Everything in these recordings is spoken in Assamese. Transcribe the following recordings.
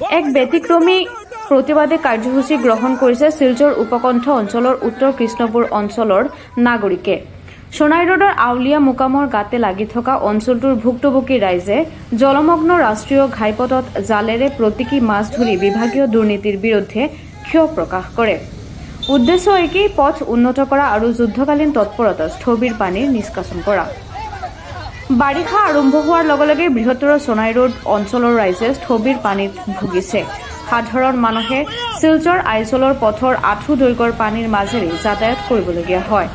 এক ব্যতিক্ৰমী প্ৰতিবাদী কাৰ্যসূচী গ্ৰহণ কৰিছে শিলচৰ উপকণ্ঠ অঞ্চলৰ উত্তৰ কৃষ্ণপুৰ অঞ্চলৰ নাগৰিকে। সোণাই ৰোডৰ আউলীয়া মোকামৰ গাতে লাগি থকা অঞ্চলটোৰ ভুক্তভোগী ৰাইজে জলমগ্ন ৰাষ্ট্ৰীয় ঘাইপথত জালেৰে প্ৰতীকী মাছ ধৰি বিভাগীয় দুৰ্নীতিৰ বিৰুদ্ধে ক্ষোভ প্ৰকাশ কৰে। উদ্দেশ্য একেই পথ উন্নত কৰা আৰু যুদ্ধকালীন তৎপৰতা স্থবিৰ পানীৰ নিষ্কাশন কৰা। বাৰিষা আৰম্ভ হোৱাৰ লগে লগে বৃহত্তৰ সোণাই ৰোড অঞ্চলৰ ৰাইজে স্থবিৰ পানীত ভুগিছে। সাধাৰণ মানুহে শিলচৰ আইচলৰ পথৰ আঁঠু দৈৰ্ঘ্যৰ পানীৰ মাজেৰে যাতায়াত কৰিবলগীয়া হয়।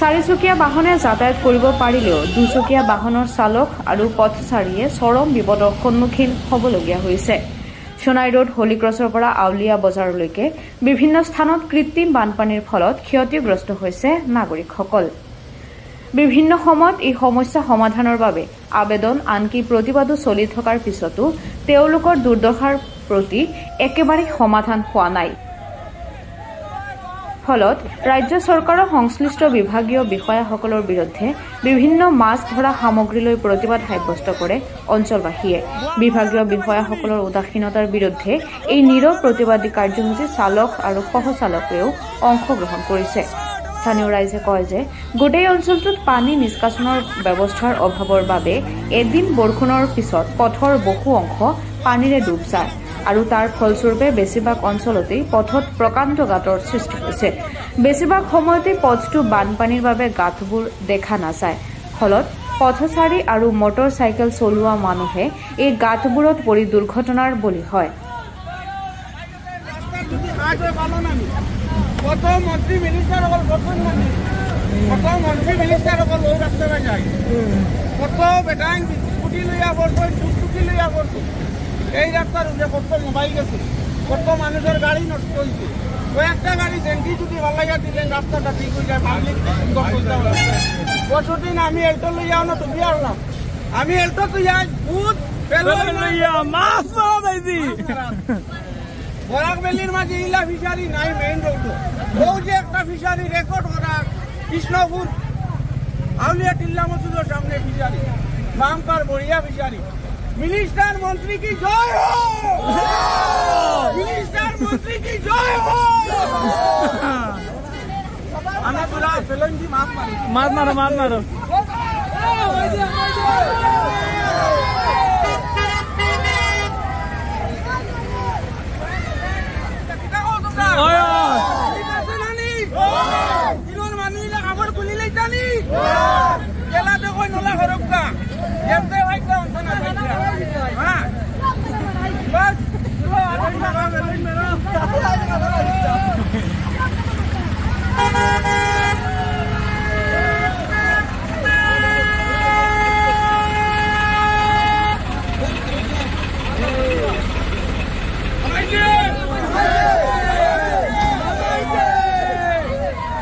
চাৰিচকীয়া বাহনে যাতায়াত কৰিব পাৰিলেও দুচকীয়া বাহনৰ চালক আৰু পথচাৰীয়ে চৰম বিপদৰ সন্মুখীন হ'বলগীয়া হৈছে। সোণাই ৰোড হলিক্ৰছৰ পৰা আউলীয়া বজাৰলৈকে বিভিন্ন স্থানত কৃত্ৰিম বানপানীৰ ফলত ক্ষতিগ্ৰস্ত হৈছে নাগৰিকসকল। বিভিন্ন সময়ত এই সমস্যা সমাধানৰ বাবে আবেদন আনকি প্ৰতিবাদো চলি থকাৰ পিছতো তেওঁলোকৰ দুৰ্দশাৰ প্ৰতি একেবাৰে সমাধান হোৱা নাই। ফলত ৰাজ্য চৰকাৰৰ সংশ্লিষ্ট বিভাগীয় বিষয়াসকলৰ বিৰুদ্ধে বিভিন্ন মাছ ধৰা সামগ্ৰীলৈ প্ৰতিবাদ সাব্যস্ত কৰে অঞ্চলবাসীয়ে। বিভাগীয় বিষয়াসকলৰ উদাসীনতাৰ বিৰুদ্ধে এই নীৰৱ প্ৰতিবাদী কাৰ্যসূচী চালক আৰু সহচালকেও অংশগ্ৰহণ কৰিছে। স্থানীয় ৰাইজে কয় যে গোটেই অঞ্চলটোত পানী নিষ্কাশনৰ ব্যৱস্থাৰ অভাৱৰ বাবে এদিন বৰষুণৰ পিছত পথৰ বহু অংশ পানীৰে ডুব যায় আৰু তাৰ ফলস্বৰূপে বেছিভাগ অঞ্চলতেই পথত প্ৰকাণ্ড গাঁতৰ সৃষ্টি হৈছে। বেছিভাগ সময়তে পথটো বানপানীৰ বাবে গাঁতবোৰ দেখা নাযায়। ফলত পথচাৰী আৰু মটৰ চাইকেল চলোৱা মানুহে এই গাঁতবোৰত পৰি দুৰ্ঘটনাৰ বলি হয়। কত মন্ত্রী মিনিস্টার অকল বসুন মানে কত মন্ত্রী মিনিস্টার অকল ওই রাস্তাটা যায়। কত বেটাং স্কুটি লইয়া পড়ছো টুকটুকি লইয়া পড়ছো এই রাস্তার উপরে কত মোবাইল গেছে কত মানুষের গাড়ি নষ্ট হয়েছে কয়েকটা গাড়ি জেন্টি যদি ভালো লাগিয়া দিলেন রাস্তাটা ঠিক হয়ে যায় পাবলিক পরশুদিন আমি এল্টো লইয়া না তুমি আনলাম আমি এল্টো তুই আজ ভূত লইয়া মাছ মারা। যাইছি বরাকবেলির মাঝে ইলা ফিশারি নাই মেইন রোড ও যে একটা ফিশারি রেকর্ড করা কৃষ্ণপুর আউলিয়া টিল্লা মসুদের সামনে ফিশারি। মামকার বড়িয়া ফিশারি। মিনিস্টার মন্ত্রী কি জয় হো মিনিস্টার মন্ত্রী কি জয় হো তোরা ফেলন্দি মাছ মারি? মাছ মারো মাছ মারো। মাছ